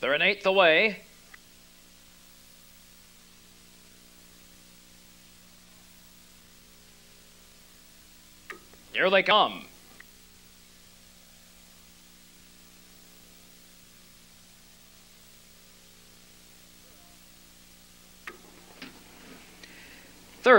They're an eighth away. Here they come.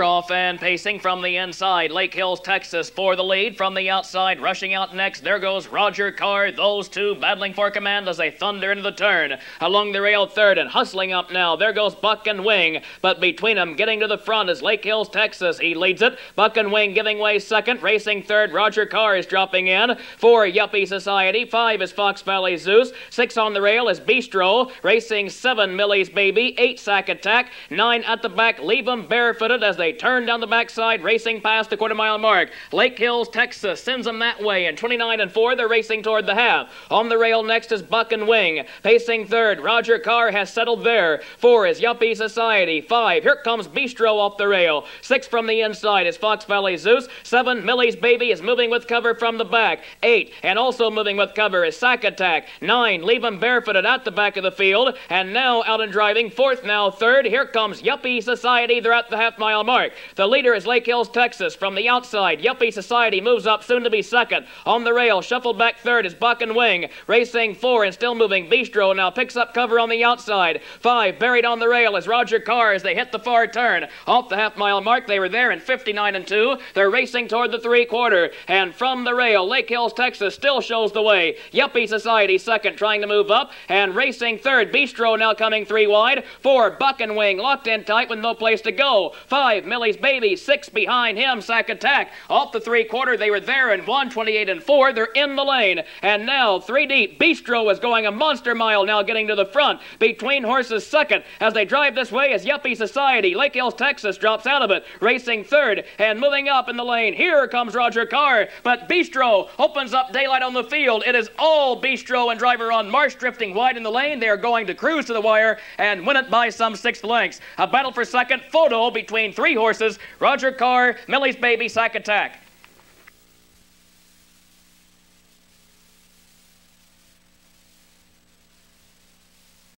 Off and pacing from the inside. Lake Hills, Texas for the lead. From the outside, rushing out next, there goes Roger Carr. Those two battling for command as they thunder into the turn. Along the rail third and hustling up now. There goes Buck and Wing. But between them, getting to the front is Lake Hills, Texas. He leads it. Buck and Wing giving way second. Racing third, Roger Carr is dropping in. Four, Yuppie Society. Five is Fox Valley Zeus. Six on the rail is Bistro. Racing seven, Millie's Baby. Eight, Sack Attack. Nine at the back, leave them barefooted as they turn down the backside, racing past the quarter mile mark. Lake Hills, Texas sends them that way. And 29 and 4, they're racing toward the half. On the rail next is Buck and Wing. Pacing third, Roger Carr has settled there. Four is Yuppie Society. Five, here comes Bistro off the rail. Six from the inside is Fox Valley Zeus. Seven, Millie's Baby is moving with cover from the back. Eight, and also moving with cover is Sack Attack. Nine, leave him barefooted at the back of the field. And now out and driving, fourth now third. Here comes Yuppie Society. They're at the half mile mark. The leader is Lake Hills, Texas. From the outside, Yuppie Society moves up soon to be second. On the rail, shuffled back third is Buck and Wing. Racing four and still moving. Bistro now picks up cover on the outside. Five buried on the rail is Roger Carr as they hit the far turn. Off the half mile mark, they were there in 59 and 2. They're racing toward the three quarter. And from the rail, Lake Hills, Texas still shows the way. Yuppie Society second, trying to move up. And racing third, Bistro now coming three wide. Four, Buck and Wing locked in tight with no place to go. Five, Millie's Baby, six behind him, Sack Attack. Off the three quarter, they were there in 128 and 4. They're in the lane. And now, three deep, Bistro is going a monster mile now getting to the front. Between horses second as they drive this way is Yuppie Society. Lake Hills, Texas drops out of it, racing third and moving up in the lane. Here comes Roger Carr, but Bistro opens up daylight on the field. It is all Bistro and driver Ron Marsh drifting wide in the lane. They are going to cruise to the wire and win it by some six lengths. A battle for second photo between three horses Roger Carr, Millie's Baby, Sack Attack.